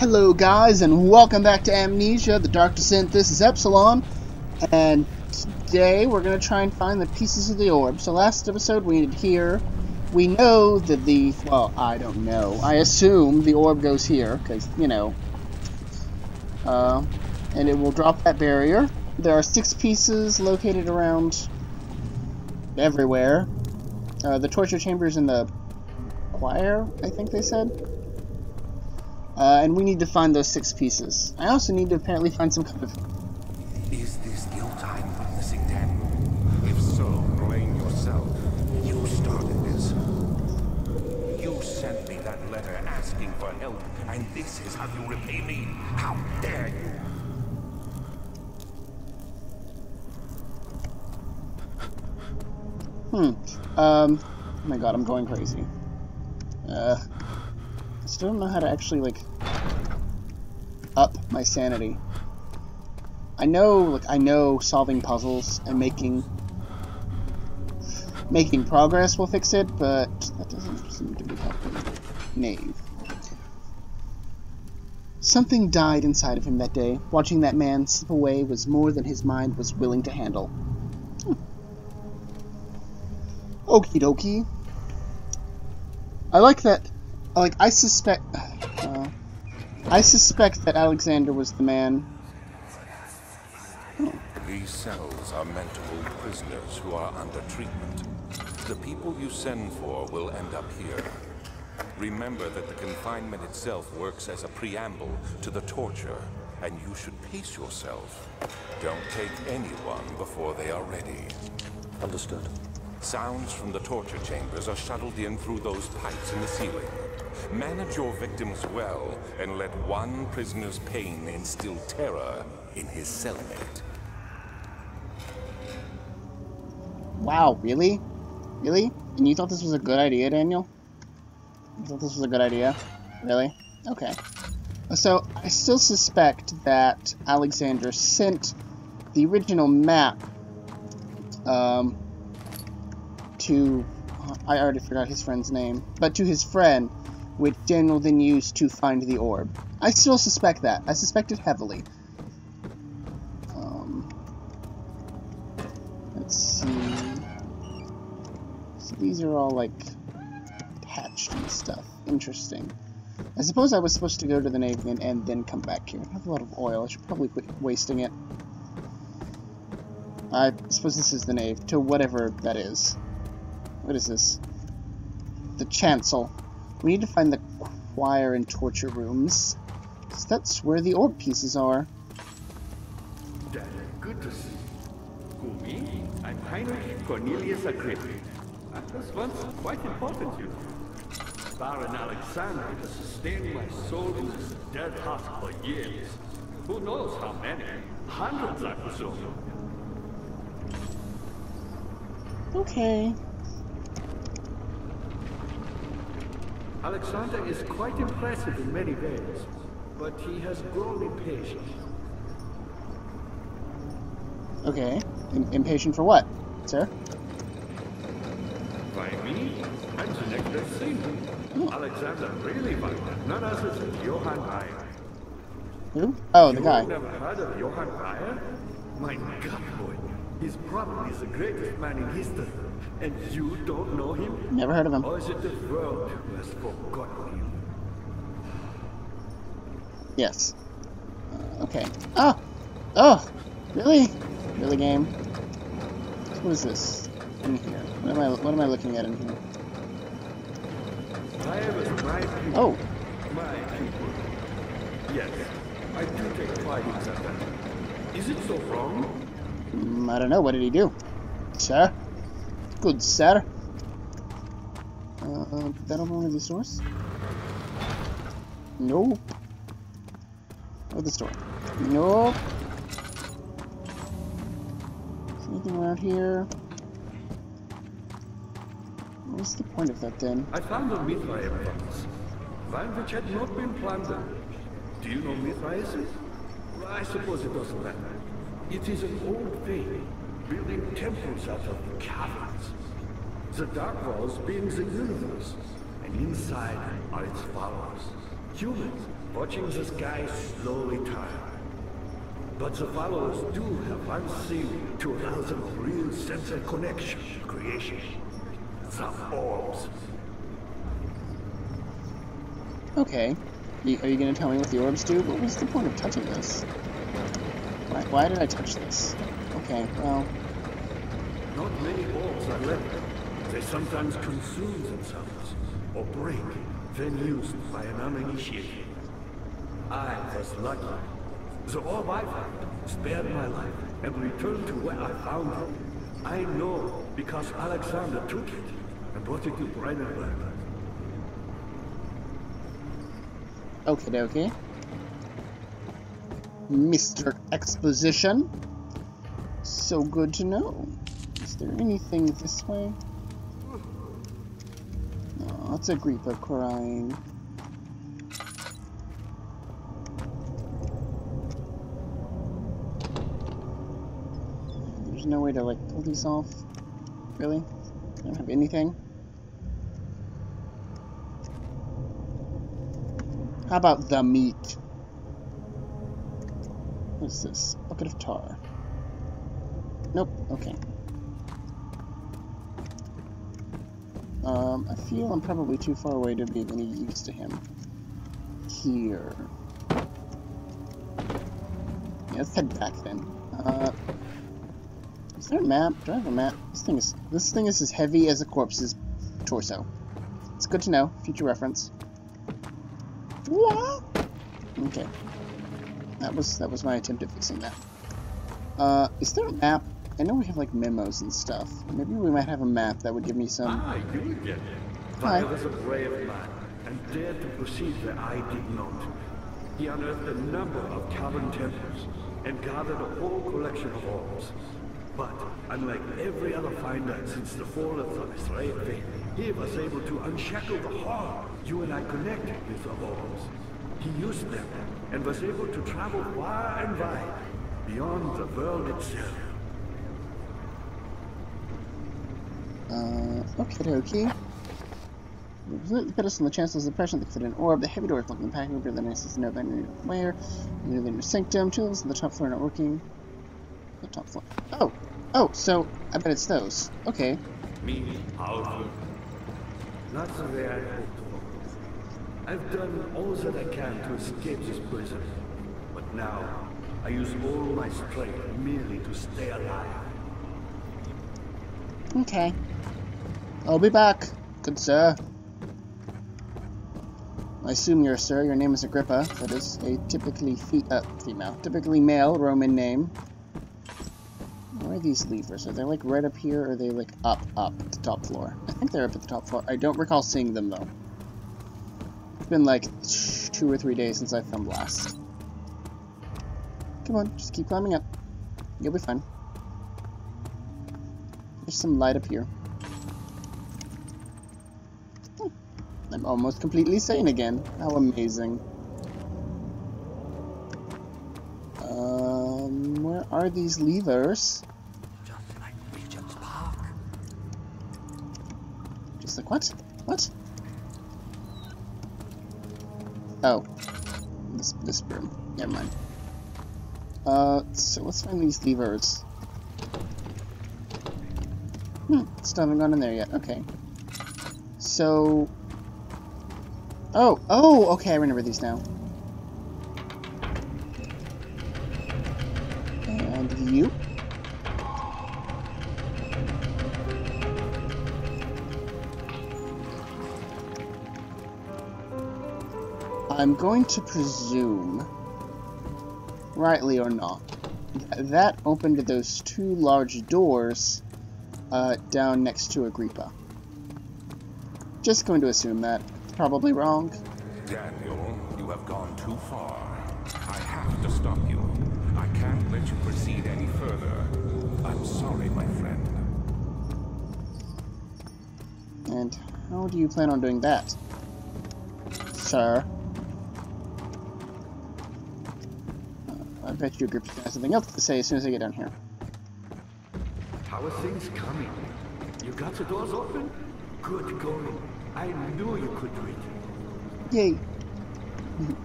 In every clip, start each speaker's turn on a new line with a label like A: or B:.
A: Hello, guys, and welcome back to Amnesia, the Dark Descent. This is Epsilon, and today we're going to try and find the pieces of the orb. So, last episode we ended here. We know that the. Well, I don't know. I assume the orb goes here, because, you know. Uh, and it will drop that barrier. There are six pieces located around everywhere. Uh, the torture chamber is in the choir, I think they said. Uh, and we need to find those six pieces. I also need to apparently find some kind of...
B: Is this your time for missing Daniel? If so, blame yourself. You started this. You sent me that letter asking for help, and this is how you repay me. How dare you?
A: Hmm. Um, oh my god, I'm going crazy. Uh, I still don't know how to actually, like, my sanity. I know, like, I know solving puzzles and making making progress will fix it, but that doesn't seem to be helping. Knave. Something died inside of him that day. Watching that man slip away was more than his mind was willing to handle. Hmm. Okie dokie. I like that. Like, I suspect. Uh, I suspect that Alexander was the man.
B: Oh. These cells are meant to hold prisoners who are under treatment. The people you send for will end up here. Remember that the confinement itself works as a preamble to the torture, and you should pace yourself. Don't take anyone before they are ready.
C: Understood.
B: Sounds from the torture chambers are shuttled in through those pipes in the ceiling. Manage your victims well, and let one prisoner's pain instill terror in his cellmate.
A: Wow, really? Really? And you thought this was a good idea, Daniel? You thought this was a good idea? Really? Okay. So, I still suspect that Alexander sent the original map um, to... I already forgot his friend's name. But to his friend, which Daniel then used to find the orb. I still suspect that. I suspect it heavily. Um, let's see. So these are all, like, attached and stuff. Interesting. I suppose I was supposed to go to the Navy and, and then come back here. I have a lot of oil. I should probably quit wasting it. I suppose this is the nave, to whatever that is. What is this? The chancel. We need to find the choir and torture rooms. Because that's where the orb pieces are.
D: Dad, good to see you. Who, me? I'm Heinrich Cornelius Agrippa. I was once quite important, to you know. Baron Alexander has sustained my soul in this dead hut for years. Who knows how many? Hundreds, I presume.
A: Okay.
D: Alexander is quite impressive in many ways, but he has grown impatient.
A: Okay. Im impatient for what, sir?
D: By me? I'm the next best thing. Alexander really violent, none other than Johann Weyer.
A: Who? Oh, the
D: you
A: guy.
D: never heard of Johann Weyer? My God, boy. He's probably the greatest man in history. And you don't know him?
A: Never heard of him.
D: Or is it the world who has forgotten him?
A: Yes. Uh, okay. Oh! Oh! Really? Really, game? What is this? In here. What am I, what am I looking at in here?
D: Weyer was my.
A: Oh!
D: My people. Yes, I do take pride in that. Is it so wrong?
A: Mm, I don't know. What did he do? Sir? Good, sir. Uh, that open one of these doors? Nope. Oh, this door. Nope. Is anything around here? What's the point of that then?
D: I found a Mithraeum box. One which had not been plundered. Do you know Mithraism? I suppose it doesn't matter. It is an old faith, building temples out of caverns. The Dark Walls being the universe, and inside are its followers. Humans, watching the sky slowly tire. But the followers do have one thing to allow them a real sense of connection to creation. The orbs.
A: Okay. Are you, to tell me what the orbs do? What was the point of touching this? Why, why did I touch this? Okay, well...
D: Not many orbs are left. They sometimes consume themselves, or break, then used by an uninitiated. I was lucky. The orb I found spared my life and returned to where I found it. I know because Alexander took it and brought it to Brennenburg.
A: Okay, dokie. Mr. Exposition. So good to know. Is there anything this way? No, it's Agrippa crying. There's no way to, like, pull these off? Really? I don't have anything? How about the meat? What's this? Bucket of tar. Nope, okay. Um, I feel I'm probably too far away to be of any use to him. Here. Yeah, let's head back then. Uh, is there a map? Do I have a map? This thing is this thing is as heavy as a corpse's torso. It's good to know. Future reference. What? Okay. That was that was my attempt at fixing that. Uh, is there a map? I know we have like memos and stuff. Maybe we might have a map that would give me some.
D: Ah, you again.
A: Hi.
D: Was a brave man and dared to proceed where I did not. He unearthed a number of cavern temples and gathered a whole collection of orbs. But unlike every other finder since the fall of the Israel faith, he was able to unshackle the horror you and I connected with the orbs. He used them and was able to travel far and wide, beyond the world itself.
A: Uh, okay, okay. The pedestal and the chancellor's impression that fit an orb. The heavy doors look impacting over the nicest no venue where. Near the inner sanctum. Levels on the top floor not working. The top floor. Oh! Oh, so I bet it's those. Okay.
D: Me, powerful. Not the way I hoped for. I've done all that I can to escape this prison. But now, I use all my strength merely to stay alive.
A: Okay. I'll be back, good sir. I assume you're a sir. Your name is Agrippa. That is a typically fe uh, female, typically male Roman name. Where are these levers? Are they like right up here, or are they like up, up at the top floor? I think they're up at the top floor. I don't recall seeing them though. It's been like two or three days since I filmed last. Come on, just keep climbing up. You'll be fine. There's some light up here. I'm almost completely sane again. How amazing. Um, where are these levers?
C: Just like Regent's Park.
A: Just like what? What? Oh. This, this room. Never mind. Uh, so let's find these levers. Hmm, still haven't gone in there yet. Okay. So... Oh, oh, okay, I remember these now. And you? I'm going to presume, rightly or not, that opened those two large doors uh, down next to Agrippa. Just going to assume that. Probably wrong.
B: Daniel, you have gone too far. I have to stop you. I can't let you proceed any further. I'm sorry, my friend.
A: And how do you plan on doing that? Sir? Uh, I bet you Agrippa's gonna something else to say as soon as I get down here.
D: Are things coming? You got the doors open? Good going. I knew you could do it.
A: Yay!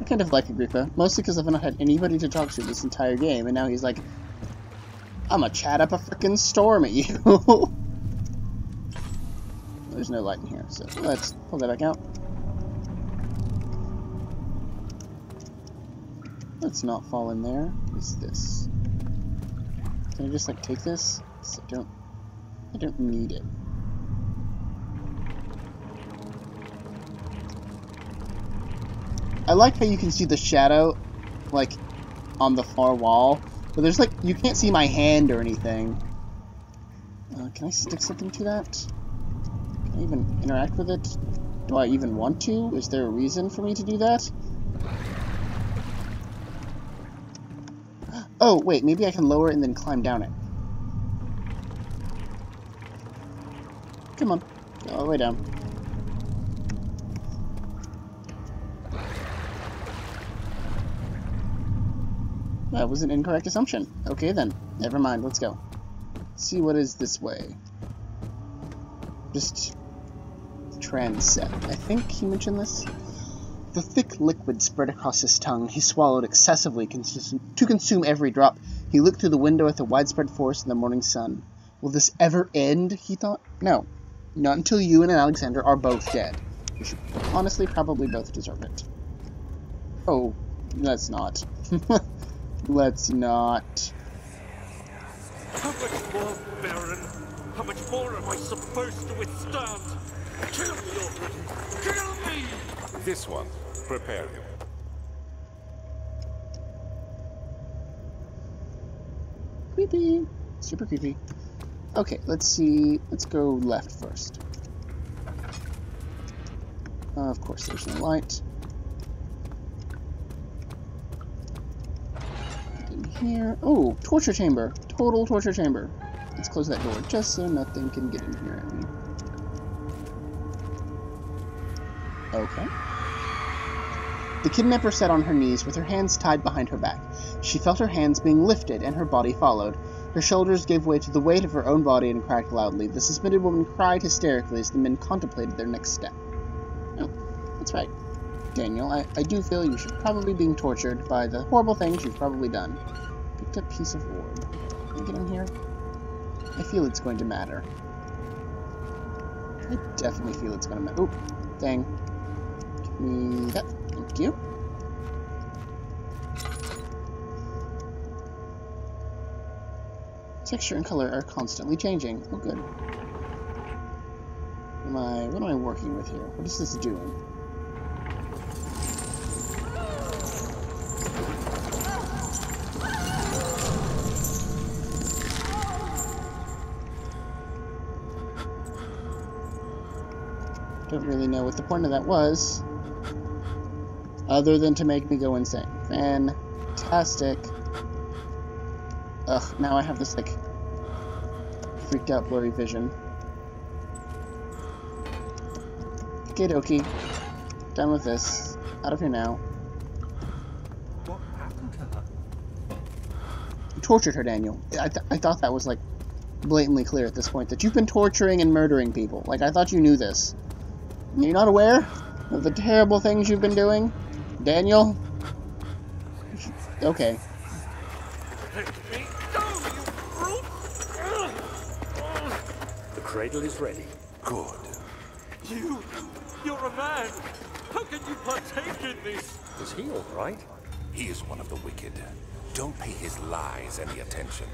A: I kind of like Agrippa, mostly because I've not had anybody to talk to this entire game, and now he's like, I'm gonna chat up a freaking storm at you. There's no light in here, so let's pull that back out. Let's not fall in there. What's this? Can I just like take this? I don't I don't need it. I like how you can see the shadow, like, on the far wall. But there's, like, you can't see my hand or anything. Uh, can I stick something to that? Can I even interact with it? Do I even want to? Is there a reason for me to do that? Oh, wait, maybe I can lower it and then climb down it. Come on. Go all the way down. That was an incorrect assumption. Okay then. Never mind, let's go. Let's see what is this way. Just transept. I think he mentioned this. The thick liquid spread across his tongue. He swallowed excessively to consume every drop. He looked through the window at the widespread forest and the morning sun. Will this ever end? He thought. No. Not until you and Alexander are both dead. You should honestly probably both deserve it. Oh, let's not. let's not.
E: How much more am I supposed to withstand? Kill me already! Kill me!
B: This one. Prepare him.
A: Creepy. Super creepy. Okay, let's see. Let's go left first. Uh, of course, there's no light. In here. Oh, torture chamber. Total torture chamber. Let's close that door just so nothing can get in here at me. Okay. The kidnapper sat on her knees with her hands tied behind her back. She felt her hands being lifted, and her body followed. Her shoulders gave way to the weight of her own body and cracked loudly. The suspended woman cried hysterically as the men contemplated their next step. Oh, that's right. Daniel, I, I do feel you should probably be being tortured by the horrible things you've probably done. Picked up piece of orb. Can I get in here? I feel it's going to matter. I definitely feel it's going to matter. Oh, dang. Give me that. Thank you. Texture and color are constantly changing. Oh, good. Am I, what am I working with here? What is this doing? Don't really know what the point of that was, other than to make me go insane. Fantastic. Ugh, now I have this, like, freaked out blurry vision. Okay, dokie. Done with this. Out of here now.
C: What happened to her?
A: You tortured her, Daniel. I, th I thought that was, like, blatantly clear at this point, that you've been torturing and murdering people. Like, I thought you knew this. You're not aware of the terrible things you've been doing? Daniel? Okay.
E: Let me go, you brute!
D: The cradle is ready.
B: Good.
E: You, you're a man! How can you partake in this?
D: Is he all right?
B: He is one of the wicked. Don't pay his lies any attention.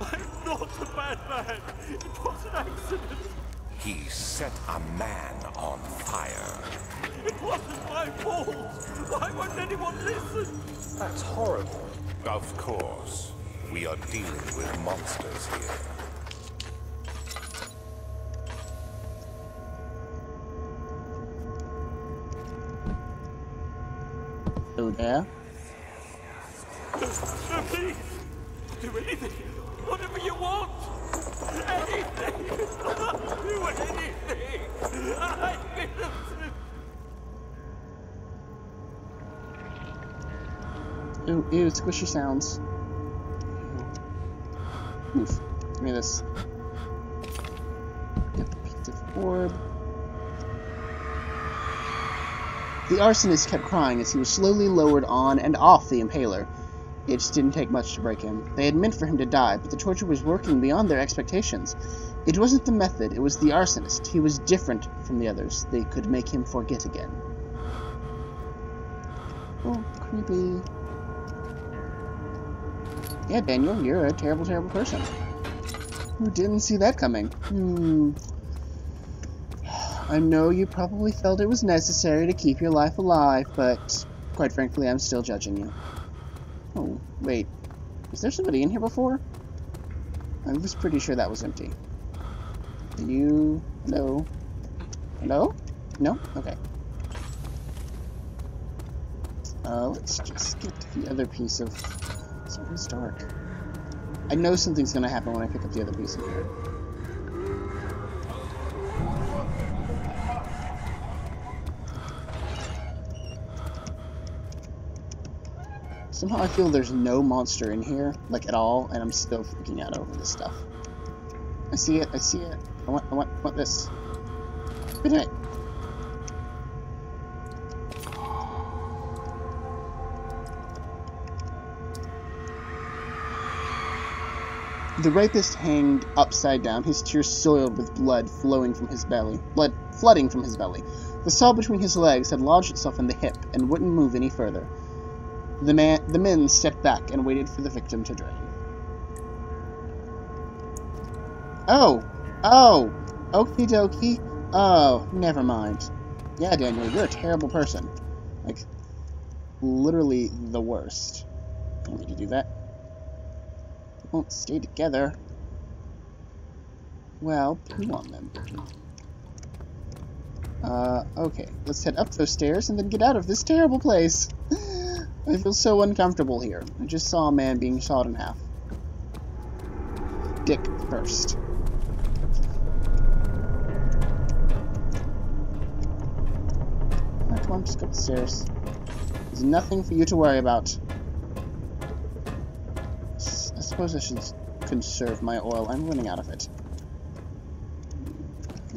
E: I'm not a bad man! It was an accident!
B: He set a man on fire.
E: It wasn't my fault! Why won't anyone listen?
D: That's horrible.
B: Of course. We are dealing with monsters here.
A: So there.
E: No, please! Do anything! Whatever you want! Innocent!
A: Ew, squishy sounds. Oof. Give me this. Get the of orb. The arsonist kept crying as he was slowly lowered on and off the impaler. It just didn't take much to break him. They had meant for him to die, but the torture was working beyond their expectations. It wasn't the method, it was the arsonist. He was different from the others. They could make him forget again. Oh, creepy. Yeah, Daniel, you're a terrible, terrible person. Who didn't see that coming? Hmm. I know you probably felt it was necessary to keep your life alive, but quite frankly, I'm still judging you. Oh, wait. Was there somebody in here before? I was pretty sure that was empty. You... Hello? No? No? Okay. Uh, let's just get the other piece of... It's dark. I know something's gonna happen when I pick up the other piece of here. Somehow I feel there's no monster in here, like at all, and I'm still freaking out over this stuff. I see it, I see it. I want, I want, I want this. Good night. The rapist hanged upside down, his tears soiled with blood flowing from his belly, blood flooding from his belly. The saw between his legs had lodged itself in the hip and wouldn't move any further. The man, the men stepped back and waited for the victim to drain. Oh, oh, okie dokie. Oh, never mind. Yeah, Daniel, you're a terrible person. Like, literally the worst. I don't need to do that won't stay together. Well, poo on them. Uh, okay. Let's head up those stairs and then get out of this terrible place. I feel so uncomfortable here. I just saw a man being shot in half. Dick first. Come on, just go upstairs. There's nothing for you to worry about I suppose I should conserve my oil. I'm running out of it.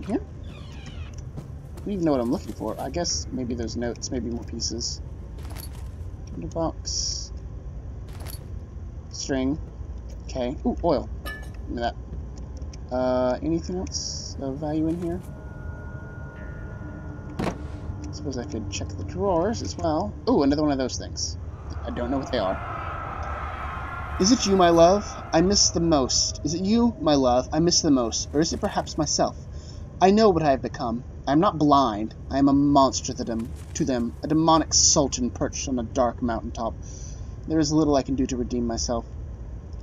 A: Yeah? I don't even know what I'm looking for. I guess maybe those notes, maybe more pieces. Box. String. Okay. Ooh, oil. Give me that. Uh, anything else of value in here? I suppose I could check the drawers as well. Ooh, another one of those things. I don't know what they are. Is it you, my love, I miss the most? Is it you, my love, I miss the most? Or is it perhaps myself? I know what I have become. I am not blind. I am a monster to them, to them, a demonic sultan perched on a dark mountain top. There is little I can do to redeem myself.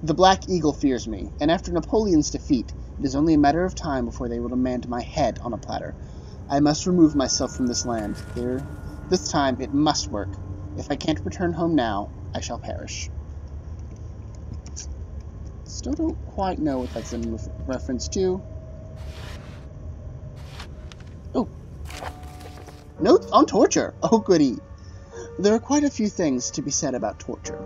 A: The Black Eagle fears me, and after Napoleon's defeat, it is only a matter of time before they will demand my head on a platter. I must remove myself from this land. There, this time it must work. If I can't return home now, I shall perish. Still don't quite know what that's in reference to. Notes on torture. Oh, goody. There are quite a few things to be said about torture.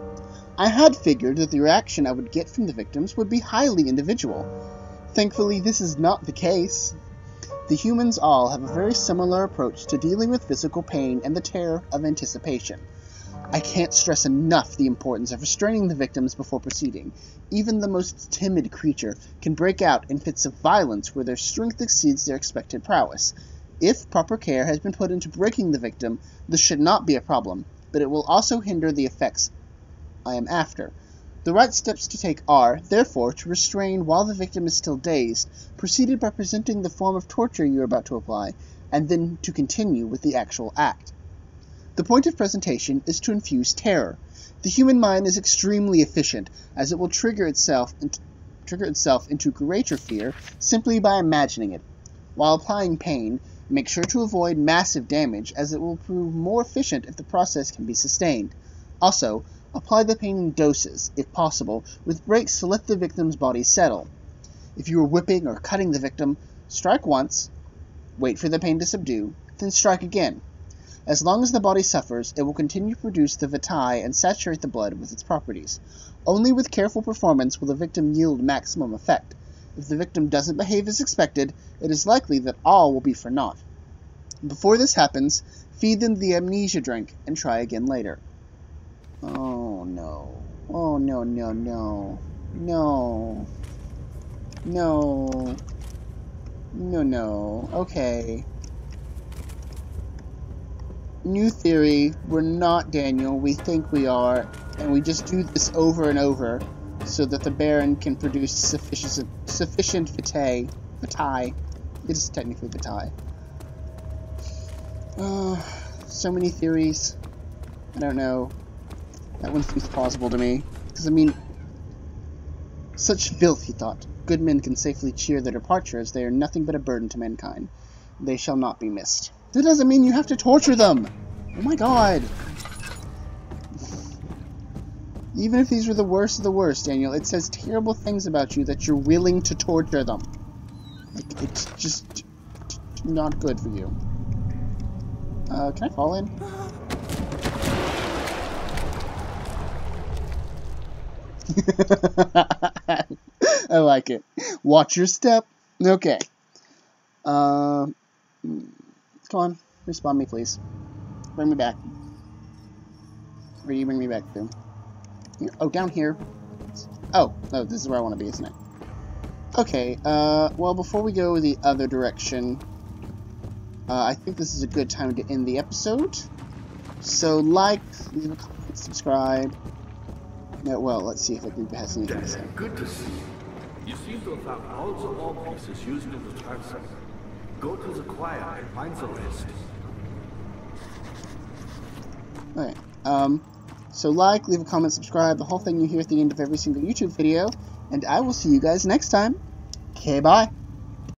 A: I had figured that the reaction I would get from the victims would be highly individual. Thankfully, this is not the case. The humans all have a very similar approach to dealing with physical pain and the terror of anticipation. I can't stress enough the importance of restraining the victims before proceeding. Even the most timid creature can break out in fits of violence where their strength exceeds their expected prowess. If proper care has been put into breaking the victim, this should not be a problem, but it will also hinder the effects I am after. The right steps to take are, therefore, to restrain while the victim is still dazed, preceded by presenting the form of torture you are about to apply, and then to continue with the actual act. The point of presentation is to infuse terror. The human mind is extremely efficient, as it will trigger itself into, trigger itself into greater fear simply by imagining it. While applying pain, make sure to avoid massive damage, as it will prove more efficient if the process can be sustained. Also, apply the pain in doses, if possible, with breaks to let the victim's body settle. If you are whipping or cutting the victim, strike once, wait for the pain to subdue, then strike again. As long as the body suffers, it will continue to produce the vitae and saturate the blood with its properties. Only with careful performance will the victim yield maximum effect. If the victim doesn't behave as expected, it is likely that all will be for naught. Before this happens, feed them the amnesia drink, and try again later. Oh no. Oh no, no, no. No. No. No, no. Okay. New theory. We're not Daniel. We think we are. And we just do this over and over so that the Baron can produce sufficient sufficient vitae. Vitae. It is technically vitae. Uh, so many theories. I don't know. That one seems plausible to me. Because, I mean, such filth, he thought. Good men can safely cheer their departure, as they are nothing but a burden to mankind. They shall not be missed. That doesn't mean you have to torture them! Oh my god! Even if these were the worst of the worst, Daniel, it says terrible things about you that you're willing to torture them. Like, it's just not good for you. Uh, can I fall in? I like it. Watch your step. Okay. Uh, come on. Respawn me, please. Bring me back. Where do you bring me back to? Oh, down here. Oh, no, this is where I want to be, isn't it? Okay, uh, well, before we go the other direction, uh, I think this is a good time to end the episode. So, like, leave a comment, subscribe. No, well, let's see if it has anything to say.
D: Good to see you. You seem to have found all the all pieces used in the transfer. Go to the choir and find the rest.
A: Alright, um, so like, leave a comment, subscribe, the whole thing you hear at the end of every single YouTube video, and I will see you guys next time. Okay, bye.